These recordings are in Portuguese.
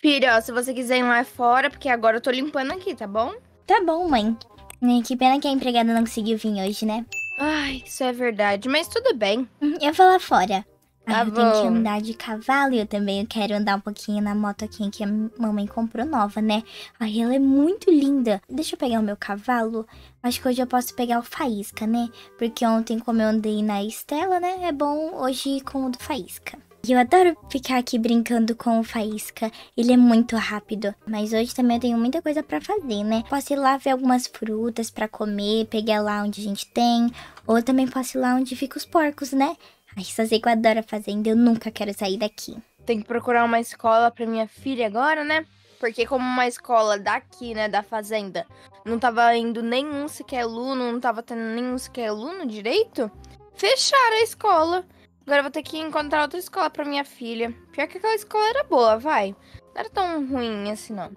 Filha, ó, se você quiser ir lá fora, porque agora eu tô limpando aqui, tá bom? Tá bom, mãe. Né, Que pena que a empregada não conseguiu vir hoje, né? Ai, isso é verdade, mas tudo bem. Hum, Eu vou lá fora. Tá Ai, eu tenho que bom. andar de cavalo e eu também quero andar um pouquinho na moto aqui que a mamãe comprou nova, né? Ai, ela é muito linda. Deixa eu pegar o meu cavalo. Acho que hoje eu posso pegar o Faísca, né? Porque ontem, como eu andei na Estela, né? É bom hoje ir com o do Faísca. E eu adoro ficar aqui brincando com o Faísca. Ele é muito rápido. Mas hoje também eu tenho muita coisa pra fazer, né? Posso ir lá ver algumas frutas pra comer, pegar lá onde a gente tem. Ou também posso ir lá onde ficam os porcos, né? Ai, só sei que eu adoro a fazenda, eu nunca quero sair daqui. Tem que procurar uma escola pra minha filha agora, né? Porque como uma escola daqui, né, da fazenda, não tava indo nenhum sequer aluno, não tava tendo nenhum sequer aluno direito, fecharam a escola. Agora eu vou ter que encontrar outra escola pra minha filha. Pior que aquela escola era boa, vai. Não era tão ruim assim, não.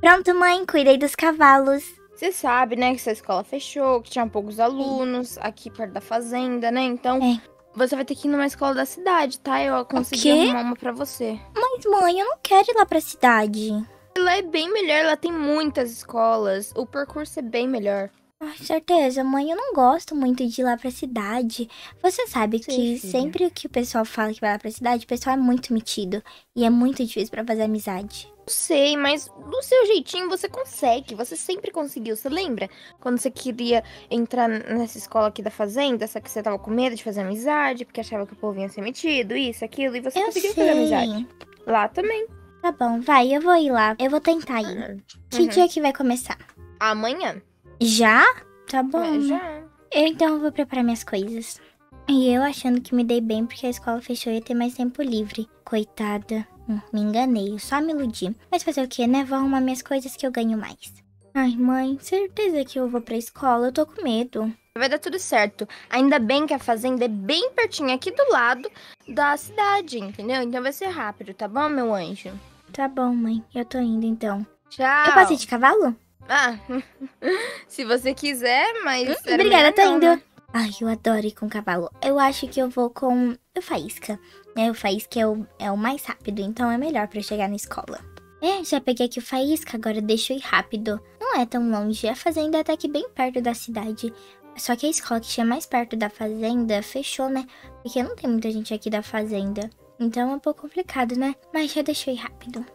Pronto, mãe, cuidei dos cavalos. Você sabe, né, que essa escola fechou, que tinha poucos alunos aqui perto da fazenda, né? Então, É. você vai ter que ir numa escola da cidade, tá? Eu consegui arrumar uma pra você. Mas, mãe, eu não quero ir lá pra cidade. Ela é bem melhor, ela tem muitas escolas. O percurso é bem melhor. Ai, certeza, mãe, eu não gosto muito de ir lá pra cidade. Você sabe Sim, que filha. sempre que o pessoal fala que vai lá pra cidade, o pessoal é muito metido. E é muito difícil pra fazer amizade. Não sei, mas do seu jeitinho você consegue. Você sempre conseguiu. Você lembra? Quando você queria entrar nessa escola aqui da fazenda, só que você tava com medo de fazer amizade, porque achava que o povo ia ser metido, isso, aquilo, e você eu conseguiu sei. fazer amizade. Lá também. Tá bom, vai, eu vou ir lá. Eu vou tentar ir. Que Uhum. dia que vai começar? Amanhã. Já? Tá bom. É, já. Eu então vou preparar minhas coisas. E eu achando que me dei bem porque a escola fechou e ia ter mais tempo livre. Coitada. Hum, me enganei, eu só me iludi. Mas fazer o que, né? Vou arrumar minhas coisas que eu ganho mais. Ai, mãe, certeza que eu vou pra escola. Eu tô com medo. Vai dar tudo certo. Ainda bem que a fazenda é bem pertinho aqui do lado da cidade, entendeu? Então vai ser rápido, tá bom, meu anjo? Tá bom, mãe. Eu tô indo então. Tchau. Eu posso ir de cavalo? Ah, se você quiser, mas. Hum, obrigada, tô indo. né? Ai, eu adoro ir com cavalo. Eu acho que eu vou com o Faísca. Né? O Faísca é o, é o mais rápido, então é melhor pra eu chegar na escola. É, já peguei aqui o Faísca, agora deixa eu ir rápido. Não é tão longe, a fazenda tá aqui bem perto da cidade. Só que a escola que tinha mais perto da fazenda fechou, né? Porque não tem muita gente aqui da fazenda. Então é um pouco complicado, né? Mas já deixa eu ir rápido.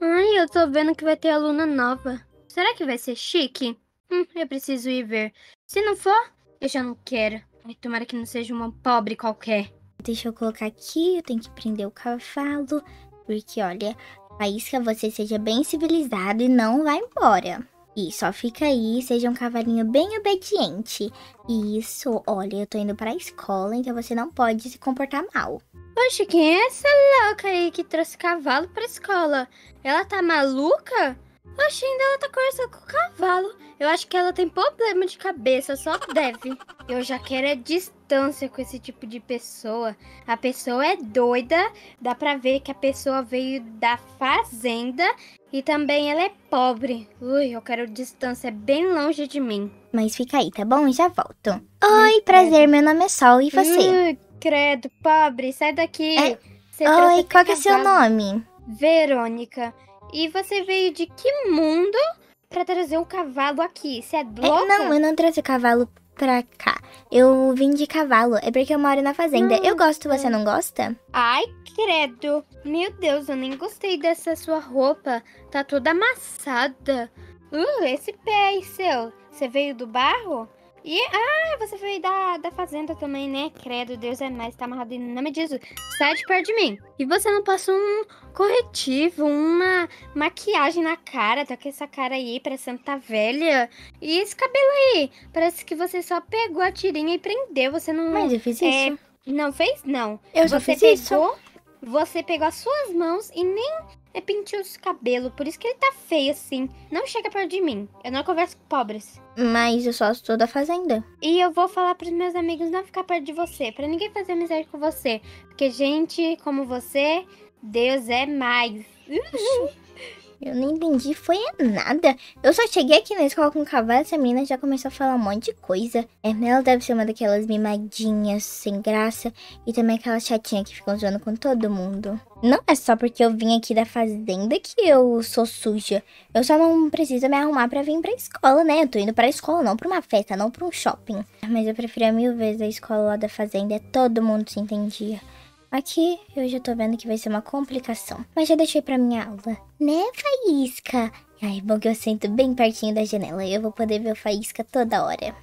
Ai, eu tô vendo que vai ter aluna nova. Será que vai ser chique? Hum, eu preciso ir ver. Se não for, eu já não quero. Ai, tomara que não seja uma pobre qualquer. Deixa eu colocar aqui, eu tenho que prender o cavalo. Porque, olha, Faísca, você seja bem civilizado e não vá embora. E só fica aí, seja um cavalinho bem obediente. Isso, olha, eu tô indo pra escola, então você não pode se comportar mal. Poxa, quem é essa louca aí que trouxe cavalo pra escola? Ela tá maluca? Oxe, ainda ela tá conversando com o cavalo. Eu acho que ela tem problema de cabeça, só deve. Eu já quero é distância com esse tipo de pessoa. A pessoa é doida, dá pra ver que a pessoa veio da fazenda e também ela é pobre. Ui, eu quero distância bem longe de mim. Mas fica aí, tá bom? Já volto. Oi, prazer, meu nome é Sol, e você? Ui, credo, pobre, sai daqui. É. Oi, qual que é seu nome? Verônica. E você veio de que mundo pra trazer um cavalo aqui? Você é É, louca? não, eu não trouxe o cavalo pra cá. Eu vim de cavalo, é porque eu moro na fazenda. Eu gosto, você não gosta? Ai, credo. Meu Deus, eu nem gostei dessa sua roupa. Tá toda amassada. Uh, esse pé aí seu. Você veio do barro? E, ah, você veio da, da fazenda também, né? Credo, Deus é mais, tá amarrado em nome de Jesus. Sai de perto de mim. E você não passou um corretivo, uma maquiagem na cara, tá com essa cara aí, parecendo tá velha. E esse cabelo aí? Parece que você só pegou a tirinha e prendeu. Você não. Mas eu fiz é, isso. Não fez? Não. Eu só você fiz isso. pegou, você pegou as suas mãos e nem é, penteou os cabelos. Por isso que ele tá feio assim. Não chega perto de mim. Eu não converso com pobres. Mas eu só sou da fazenda. E eu vou falar pros meus amigos não ficar perto de você, Pra ninguém fazer amizade com você, porque gente como você, Deus é mais. Eu não entendi, foi nada. Eu só cheguei aqui na escola com o cavalo, essa menina já começou a falar um monte de coisa. É, ela deve ser uma daquelas mimadinhas sem graça e também aquela chatinha que ficam zoando com todo mundo. Não é só porque eu vim aqui da fazenda que eu sou suja. Eu só não preciso me arrumar para vir pra escola, né? Eu tô indo pra escola, não pra uma festa, não pra um shopping. Mas eu preferia mil vezes a escola lá da fazenda, todo mundo se entendia. Aqui eu já tô vendo que vai ser uma complicação. Mas já deixei pra minha aula. Né, Faísca? Ai, bom que eu sento bem pertinho da janela e eu vou poder ver o Faísca toda hora.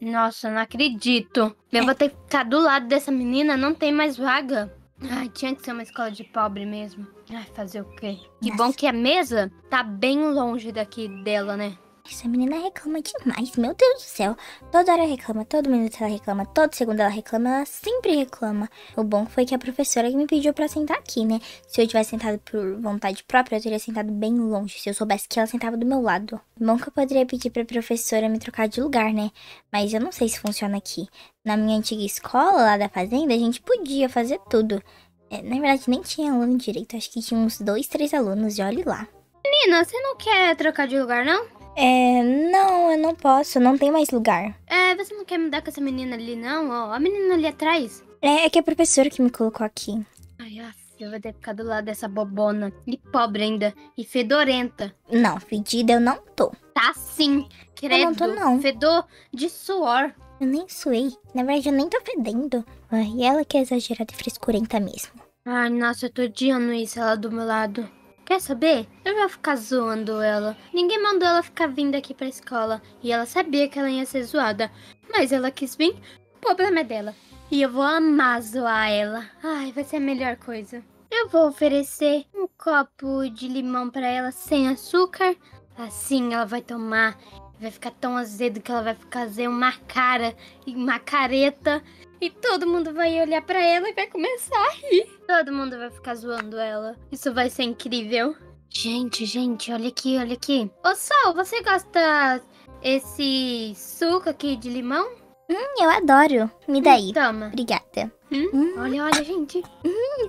Nossa, não acredito. Eu vou ter que ficar do lado dessa menina, não tem mais vaga. Ai, tinha que ser uma escola de pobre mesmo. Ai, fazer o quê? Que Nossa. bom que a mesa tá bem longe daqui dela, né? Essa menina reclama demais, meu Deus do céu. Toda hora reclama, todo minuto ela reclama, todo segundo ela reclama, ela sempre reclama. O bom foi que a professora me pediu pra sentar aqui, né? Se eu tivesse sentado por vontade própria, eu teria sentado bem longe. Se eu soubesse que ela sentava do meu lado. Bom que eu poderia pedir pra professora me trocar de lugar, né? Mas eu não sei se funciona aqui. Na minha antiga escola, lá da fazenda, a gente podia fazer tudo. É, na verdade, nem tinha aluno direito. Acho que tinha uns dois, três alunos, e olhe lá. Menina, você não quer trocar de lugar, não? É, não, eu não posso, não tem mais lugar. É, você não quer mudar com essa menina ali, não? Ó, a menina ali atrás. É, é que a professora que me colocou aqui. Ai, eu vou ter que ficar do lado dessa bobona. E pobre ainda. E fedorenta. Não, fedida eu não tô. Tá sim. Credo. não tô, não. Fedor de suor. Eu nem suei. Na verdade, eu nem tô fedendo. Ai, e ela que é exagerada e frescurenta mesmo. Ai, nossa, eu tô odiando isso, ela do meu lado. Quer saber? Eu vou ficar zoando ela. Ninguém mandou ela ficar vindo aqui pra escola. E ela sabia que ela ia ser zoada. Mas ela quis vir, o problema é dela. E eu vou amar zoar ela. Ai, vai ser a melhor coisa. Eu vou oferecer um copo de limão pra ela sem açúcar. Assim ela vai tomar. Vai ficar tão azedo que ela vai fazer uma cara e uma careta. E todo mundo vai olhar pra ela e vai começar a rir. Todo mundo vai ficar zoando ela. Isso vai ser incrível. Gente, gente, olha aqui, olha aqui. Ô Sol, você gosta esse suco aqui de limão? Hum, eu adoro. Me dá aí. Toma. Obrigada. Hum? Hum. Olha, olha, gente.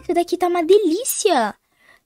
Isso daqui tá uma delícia.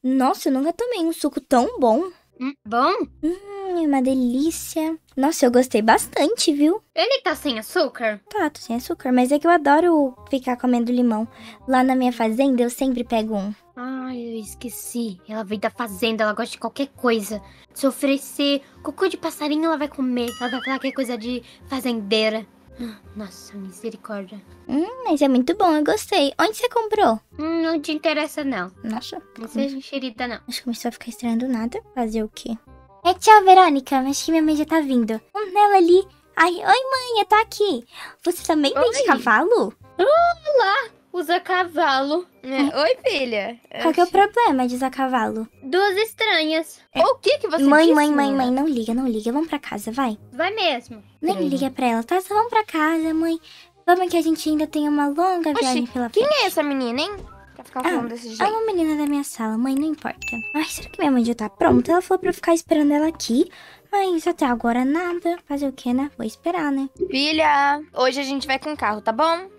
Nossa, eu nunca tomei um suco tão bom. Hum, bom? Hum, é uma delícia. Nossa, eu gostei bastante, viu? Ele tá sem açúcar? Tá, tô sem açúcar, mas é que eu adoro ficar comendo limão. Lá na minha fazenda eu sempre pego um. Ai, eu esqueci. Ela veio da fazenda, ela gosta de qualquer coisa. Se oferecer cocô de passarinho, ela vai comer. Ela vai falar que é coisa de fazendeira. Nossa, misericórdia. Hum, mas é muito bom, eu gostei. Onde você comprou? Hum, Não te interessa, não. Nossa, Não seja enxerida, não. acho que começou a ficar estranho do nada. Fazer o quê? É, tchau, Verônica. Acho que minha mãe já tá vindo. Hum, ela ali. Ai, oi, mãe, eu tô aqui. Você também vem de Oi. cavalo? Usa cavalo. É, Oi, filha. Qual que é o problema de usar cavalo? Duas estranhas. O que que você mãe, disse, mãe, mãe, mãe, não liga, não liga. Vamos pra casa, vai. Vai mesmo. Nem Peraí. liga pra ela, tá? Só vamos pra casa, mãe. Vamos que a gente ainda tem uma longa viagem pela Quem frente. é essa menina, hein? Pra ficar Ah, falando desse É jeito. uma menina da minha sala, mãe, não importa. Ai, será que minha mãe já tá pronta? Ela falou pra eu ficar esperando ela aqui. Mas até agora nada. Fazer o quê, né? Vou esperar, né? Filha, hoje a gente vai com carro, tá bom?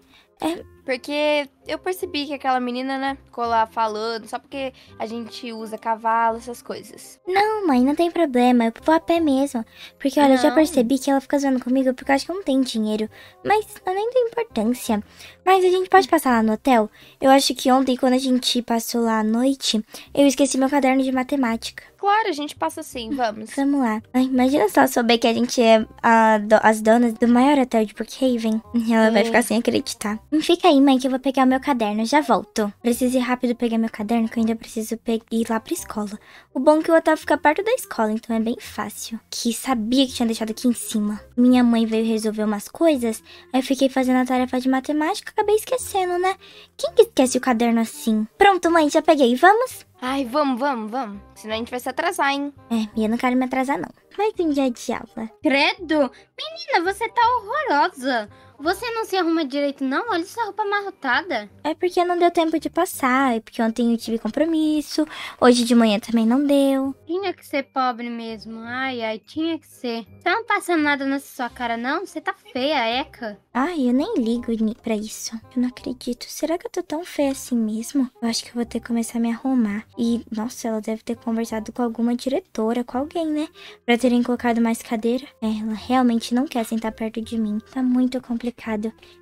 É. Porque eu percebi que aquela menina, né, ficou lá falando, só porque a gente usa cavalo, essas coisas. Não, mãe, não tem problema. Eu vou a pé mesmo. Porque, olha, eu já Não. percebi que ela fica zoando comigo porque eu acho que eu não tenho dinheiro. Mas eu nem dou importância. Mas a gente pode passar lá no hotel? Eu acho que ontem, quando a gente passou lá à noite, eu esqueci meu caderno de matemática. Claro, a gente passa assim, vamos. Vamos lá. Ai, imagina só souber que a gente é a do- as donas do maior hotel de Brookhaven. Ela vai É. ficar sem acreditar. Hum, Fica aí, mãe, que eu vou pegar meu caderno. Já volto. Preciso ir rápido pegar meu caderno, que eu ainda preciso ir lá pra escola. O bom é que o hotel fica perto da escola, então é bem fácil. Que sabia que tinha deixado aqui em cima. Minha mãe veio resolver umas coisas, aí eu fiquei fazendo a tarefa de matemática, acabei esquecendo, né? Quem que esquece o caderno assim? Pronto, mãe, já peguei. Vamos? Ai, vamos, vamos, vamos. Senão a gente vai se atrasar, hein? É, eu não quero me atrasar, não. Mais um dia de aula. Credo! Menina, você tá horrorosa. Você não se arruma direito, não? Olha essa roupa amarrotada. É porque não deu tempo de passar, é porque ontem eu tive compromisso, hoje de manhã também não deu. Tinha que ser pobre mesmo. Ai, ai, tinha que ser. Você não passa nada nessa sua cara, não? Você tá feia, Eca. Ai, eu nem ligo pra isso. Eu não acredito. Será que eu tô tão feia assim mesmo? Eu acho que eu vou ter que começar a me arrumar. E, nossa, ela deve ter conversado com alguma diretora, com alguém, né? Pra terem colocado mais cadeira. É, ela realmente não quer sentar perto de mim. Tá muito complicado.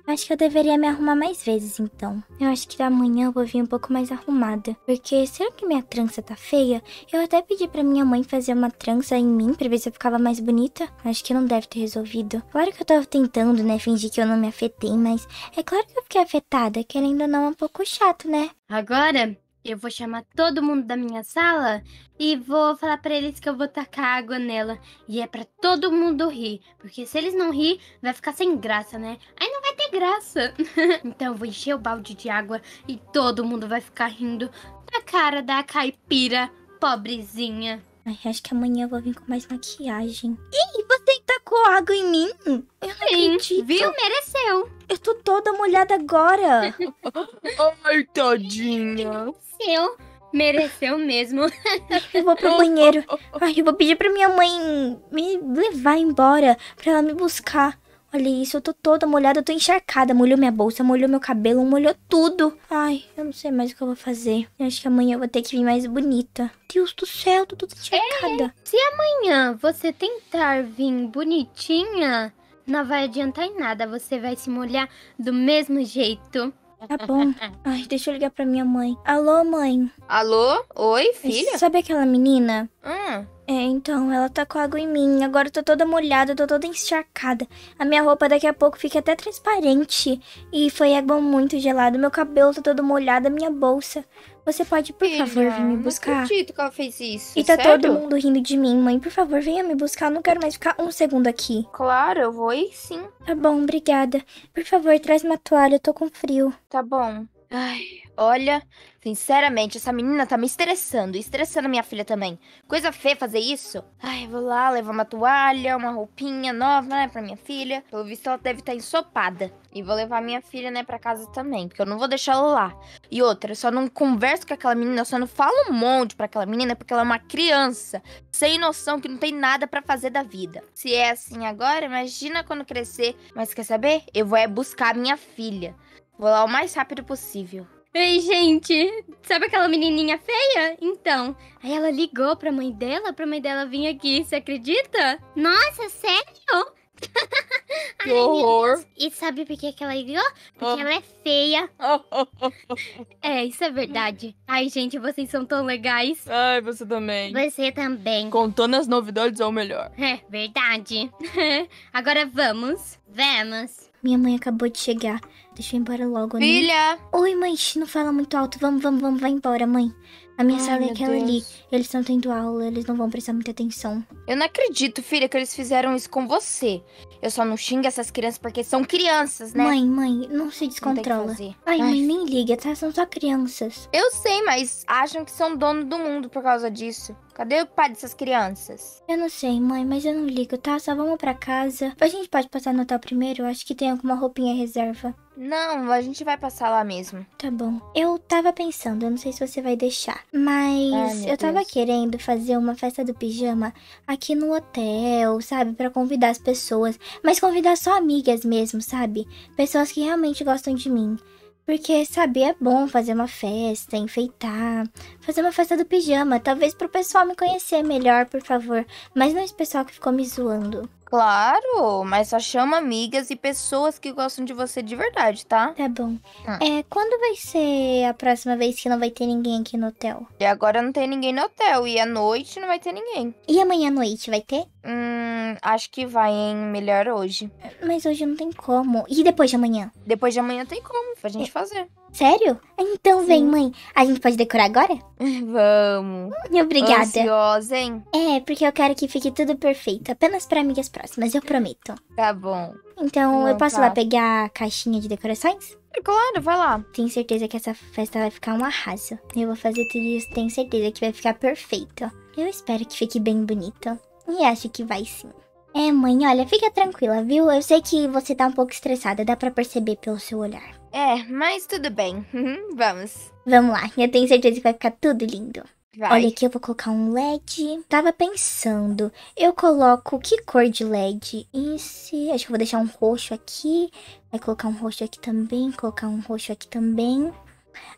Eu acho que eu deveria me arrumar mais vezes, então. Eu acho que amanhã eu vou vir um pouco mais arrumada. Porque, será que minha trança tá feia? Eu até pedi pra minha mãe fazer uma trança em mim pra ver se eu ficava mais bonita. Acho que não deve ter resolvido. Claro que eu tava tentando, né, fingir que eu não me afetei, mas é claro que eu fiquei afetada. Querendo ou não, é um pouco chato, né? Agora, eu vou chamar todo mundo da minha sala e vou falar pra eles que eu vou tacar água nela. E é pra todo mundo rir. Porque se eles não rir, vai ficar sem graça, né? Aí não vai ter graça. então eu vou encher o balde de água e todo mundo vai ficar rindo da cara da caipira pobrezinha. Ai, acho que amanhã eu vou vir com mais maquiagem. Ih, você tacou água em mim? Eu não acredito. viu? Mereceu. Eu tô toda molhada agora. Ai, tadinha. Seu. Mereceu mesmo. Eu vou pro banheiro. Ai, eu vou pedir pra minha mãe me levar embora, pra ela me buscar. Olha isso, eu tô toda molhada, eu tô encharcada. Molhou minha bolsa, molhou meu cabelo, molhou tudo. Ai, eu não sei mais o que eu vou fazer. Eu acho que amanhã eu vou ter que vir mais bonita. Deus do céu, tô toda encharcada. Amanhã você tentar vir bonitinha, não vai adiantar em nada. Você vai se molhar do mesmo jeito. Tá bom. Ai, deixa eu ligar pra minha mãe. Alô, mãe. Alô? Oi, filha? Sabe aquela menina? Hum, É, então, ela tá com água em mim. Agora eu tô toda molhada, tô toda encharcada. A minha roupa daqui a pouco fica até transparente. E foi água muito gelada. Meu cabelo tá todo molhado, a minha bolsa. Você pode, por favor, filha, vir me Não buscar? acredito que ela fez isso. E tá Sério? todo mundo rindo de mim, mãe. Por favor, venha me buscar. Eu não quero mais ficar um segundo aqui. Claro, eu vou ir sim. Tá bom, obrigada. Por favor, traz uma toalha, eu tô com frio. Tá bom. Ai, olha, sinceramente, essa menina tá me estressando. Estressando minha filha também. Coisa feia fazer isso. Ai, vou lá levar uma toalha, uma roupinha nova, né, pra minha filha. Pelo visto, ela deve estar ensopada. E vou levar minha filha, né, pra casa também, porque eu não vou deixar ela lá. E outra, eu só não converso com aquela menina, eu só não falo um monte pra aquela menina, porque ela é uma criança. Sem noção, que não tem nada pra fazer da vida. Se é assim agora, imagina quando crescer. Mas quer saber? Eu vou é buscar minha filha. Vou lá o mais rápido possível. Ei, gente, sabe aquela menininha feia? Então, aí ela ligou pra mãe dela, pra mãe dela vir aqui, você acredita? Nossa, sério? Que horror! E sabe por que, que ela ligou? Porque ela é feia. É, isso é verdade. Ai, gente, vocês são tão legais. Ai, você também. Você também. Contando as novidades é o melhor. É, verdade. Agora vamos. Vamos. Minha mãe acabou de chegar. Deixa eu ir embora logo, né? Filha! Oi, mãe, não fala muito alto. Vamos, vamos, vamos, vai embora, mãe. A minha Ai, sala é aquela ali. Deus. Eles estão tendo aula, eles não vão prestar muita atenção. Eu não acredito, filha, que eles fizeram isso com você. Eu só não xingo essas crianças porque são crianças, né? Mãe, mãe, não se Não descontrola. fazer. Ai, Ai, mãe, nem liga, tá? São só crianças. Eu sei, mas acham que são dono do mundo por causa disso. Cadê o pai dessas crianças? Eu não sei, mãe, mas eu não ligo, tá? Só vamos pra casa. A gente pode passar no hotel primeiro? Eu acho que tem alguma roupinha reserva. Não, a gente vai passar lá mesmo. Tá bom. Eu tava pensando, eu não sei se você vai deixar, mas Ai, eu tava Deus. querendo fazer uma festa do pijama aqui no hotel, sabe? Pra convidar as pessoas, mas convidar só amigas mesmo, sabe? Pessoas que realmente gostam de mim. Porque, sabe, é bom fazer uma festa, enfeitar, fazer uma festa do pijama, talvez pro pessoal me conhecer melhor, por favor. Mas não esse pessoal que ficou me zoando. Claro, mas só chama amigas e pessoas que gostam de você de verdade, tá? Tá bom. Ah. É, quando vai ser a próxima vez que não vai ter ninguém aqui no hotel? E agora não tem ninguém no hotel. E à noite não vai ter ninguém. E amanhã à noite vai ter? Hum, acho que vai, hein? Melhor hoje. Mas hoje não tem como. E depois de amanhã? Depois de amanhã tem como pra gente fazer. Sério? Então vem, Sim. mãe. A gente pode decorar agora? Vamos. Obrigada. Ansiosa, hein? É, porque eu quero que fique tudo perfeito. Apenas pra amigas próximas, eu prometo. Tá bom. Então, eu Não, posso tá. lá pegar a caixinha de decorações? Claro, vai lá. Tenho certeza que essa festa vai ficar um arraso. Eu vou fazer tudo isso, tenho certeza que vai ficar perfeito. Eu espero que fique bem bonito. E acho que vai sim. É, mãe, olha, fica tranquila, viu? Eu sei que você tá um pouco estressada, dá pra perceber pelo seu olhar. É, mas tudo bem. Vamos. Vamos lá, eu tenho certeza que vai ficar tudo lindo. Vai. Olha aqui, eu vou colocar um LED. Tava pensando, eu coloco que cor de LED? Esse, acho que eu vou deixar um roxo aqui. Vai colocar um roxo aqui também, colocar um roxo aqui também.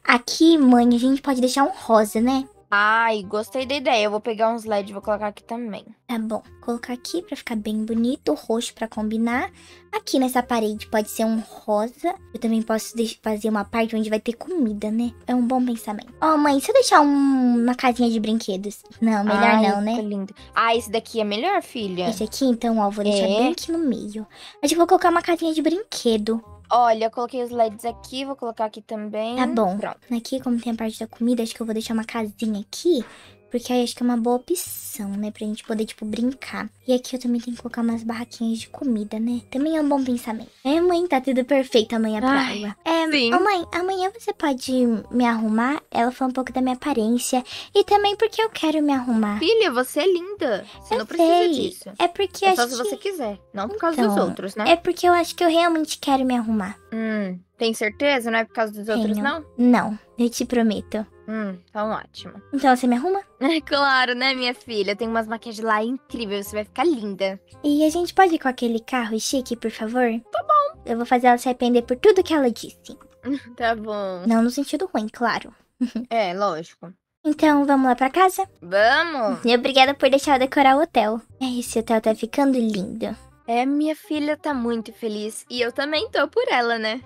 Aqui, mãe, a gente pode deixar um rosa, né? Ai, gostei da ideia. Eu vou pegar uns LED e vou colocar aqui também. Tá bom, colocar aqui pra ficar bem bonito, o roxo pra combinar. Aqui nessa parede pode ser um rosa. Eu também posso fazer uma parte onde vai ter comida, né? É um bom pensamento. Ó, mãe, se eu deixar um- uma casinha de brinquedos? Não, melhor Ai, não, né? lindo. Ah, esse daqui é melhor, filha. Esse aqui, então, ó, vou deixar É. bem aqui no meio. Acho que vou colocar uma casinha de brinquedo. Olha, eu coloquei os LEDs aqui, vou colocar aqui também. Tá bom. Pronto. Aqui, como tem a parte da comida, acho que eu vou deixar uma casinha aqui. Porque aí acho que é uma boa opção, né? Pra gente poder, tipo, brincar. E aqui eu também tenho que colocar umas barraquinhas de comida, né? Também é um bom pensamento. É, mãe, tá tudo perfeito amanhã pra Ai, aula. É, sim. ô mãe, amanhã você pode me arrumar? Ela falou um pouco da minha aparência. E também porque eu quero me arrumar. Filha, você é linda. Você Eu não precisa sei. disso. É porque É só acho se você quiser. Não por causa dos Então, outros, né? É porque eu acho que eu realmente quero me arrumar. Hum, tem certeza? Não é por causa dos outros, Tenho. não? Não, eu te prometo. Hum, então ótimo. Então você me arruma? É claro, né, minha filha? Tem umas maquiagens lá incríveis. Você vai ficar linda. E a gente pode ir com aquele carro chique, por favor? Tá bom. Eu vou fazer ela se arrepender por tudo que ela disse. Tá bom. Não no sentido ruim, claro. É, lógico. Então, vamos lá pra casa? Vamos! E obrigada por deixar eu decorar o hotel. É, esse hotel tá ficando lindo. É, minha filha tá muito feliz. E eu também tô por ela, né?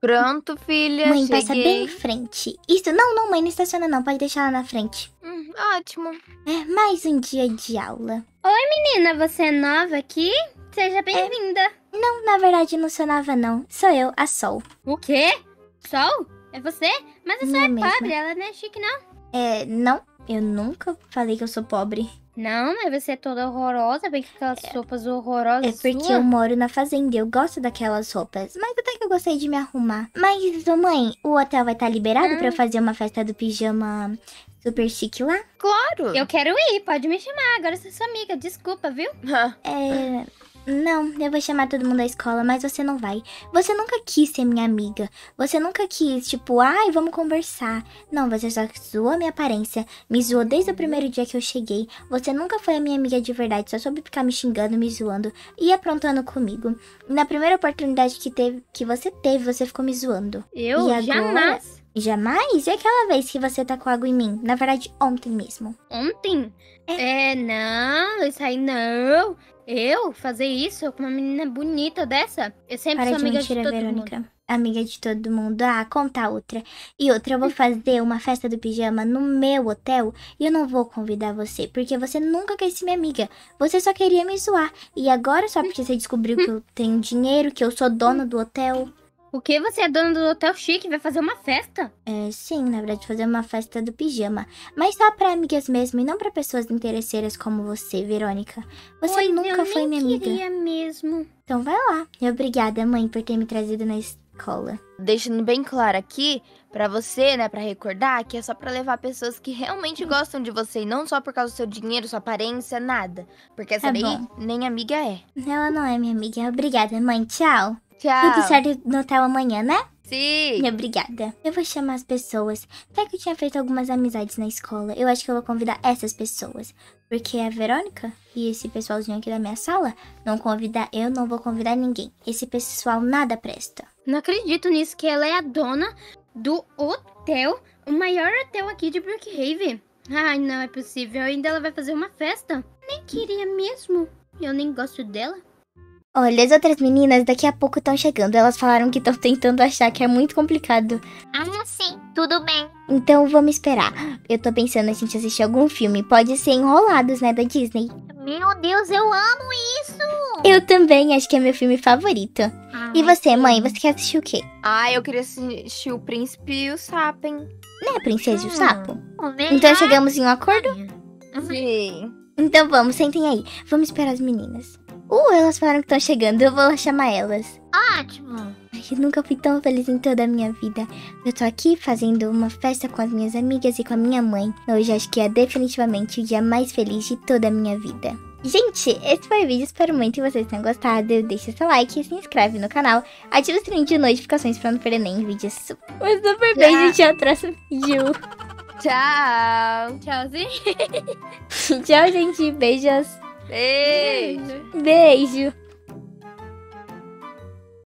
Pronto, filha. mãe, passa cheguei. bem em frente. Isso, não, não, mãe, não estaciona não. Pode deixar lá na frente. Hum, ótimo. É, mais um dia de aula. Menina, você é nova aqui? Seja bem-vinda. Não, na verdade, não sou nova, não. Sou eu, a Sol. O quê? Sol? É você? Mas a Sol é é mesmo. pobre, ela não é chique, não. É, não, eu nunca falei que eu sou pobre. Não, mas você é toda horrorosa, bem com aquelas sopas horrorosas É porque sua. eu moro na fazenda e eu gosto daquelas roupas. Mas até que eu gostei de me arrumar. Mas, ô mãe, o hotel vai estar liberado pra eu fazer uma festa do pijama super chique lá? Claro. Eu quero ir, pode me chamar. Agora eu sou sua amiga, desculpa, viu? É. Não, eu vou chamar todo mundo da escola, mas você não vai. Você nunca quis ser minha amiga. Você nunca quis, tipo, ai, vamos conversar. Não, você só zoou a minha aparência. Me zoou desde o primeiro dia que eu cheguei. Você nunca foi a minha amiga de verdade, só soube ficar me xingando, me zoando e aprontando comigo. Na primeira oportunidade que, teve, que você teve, você ficou me zoando. Eu E agora? jamais. Jamais? E aquela vez que você tacou água em mim? Na verdade, ontem mesmo. Ontem? É. não, isso aí não. Eu fazer isso com uma menina bonita dessa? Eu sempre Para sou de amiga mentira, de todo Verônica. mundo. Amiga de todo mundo. Ah, conta outra. E outra, eu vou fazer uma festa do pijama no meu hotel e eu não vou convidar você, porque você nunca quis ser minha amiga. Você só queria me zoar. E agora, só porque você descobriu que eu tenho dinheiro, que eu sou dona do hotel. O que? Você é dona do hotel chique vai fazer uma festa? É, sim, na verdade, fazer uma festa do pijama. Mas só pra amigas mesmo e não pra pessoas interesseiras como você, Verônica. Você Pois nunca eu foi minha amiga. queria mesmo. Então vai lá. E obrigada, mãe, por ter me trazido na escola. Deixando bem claro aqui pra você, né, Pra recordar que é só pra levar pessoas que realmente Hum. gostam de você e não só por causa do seu dinheiro, sua aparência, nada. Porque essa Tá daí bom. nem amiga é. Ela não é minha amiga. Obrigada, mãe. Tchau. Tchau. Tudo certo no hotel amanhã, né? Sim. Obrigada. Eu vou chamar as pessoas. Até que eu tinha feito algumas amizades na escola. Eu acho que eu vou convidar essas pessoas. Porque a Verônica e esse pessoalzinho aqui da minha sala não convidar. Eu não vou convidar ninguém. Esse pessoal nada presta. Não acredito nisso, que ela é a dona do hotel, o maior hotel aqui de Brookhaven. Ai, não é possível. Ainda ela vai fazer uma festa? Nem queria mesmo. Eu nem gosto dela. Olha, as outras meninas daqui a pouco estão chegando. Elas falaram que estão tentando achar que é muito complicado. Ah, sim, tudo bem. Então vamos esperar. Eu tô pensando a gente assistir algum filme. Pode ser Enrolados, né, da Disney. Meu Deus, eu amo isso! Eu também, acho que é meu filme favorito. E você, mãe, você quer assistir o quê? Ah, eu queria assistir o Príncipe e o Sapo, hein? Né, a Princesa e o Hum. Sapo? Então chegamos em um acordo? Sim. Então vamos, sentem aí. Vamos esperar as meninas. Uh, elas falaram que estão chegando, eu vou lá chamar elas. Ótimo! Eu nunca fui tão feliz em toda a minha vida. Eu tô aqui fazendo uma festa com as minhas amigas e com a minha mãe. Hoje acho que é definitivamente o dia mais feliz de toda a minha vida. Gente, esse foi o vídeo, espero muito que vocês tenham gostado. Deixa seu like, se inscreve no canal, ativa o sininho de notificações pra não perder nenhum vídeo. Mas super bem, gente, até o próximo vídeo. Tchau! Tchauzinho! Tchau, gente, beijos! Beijo. Beijo.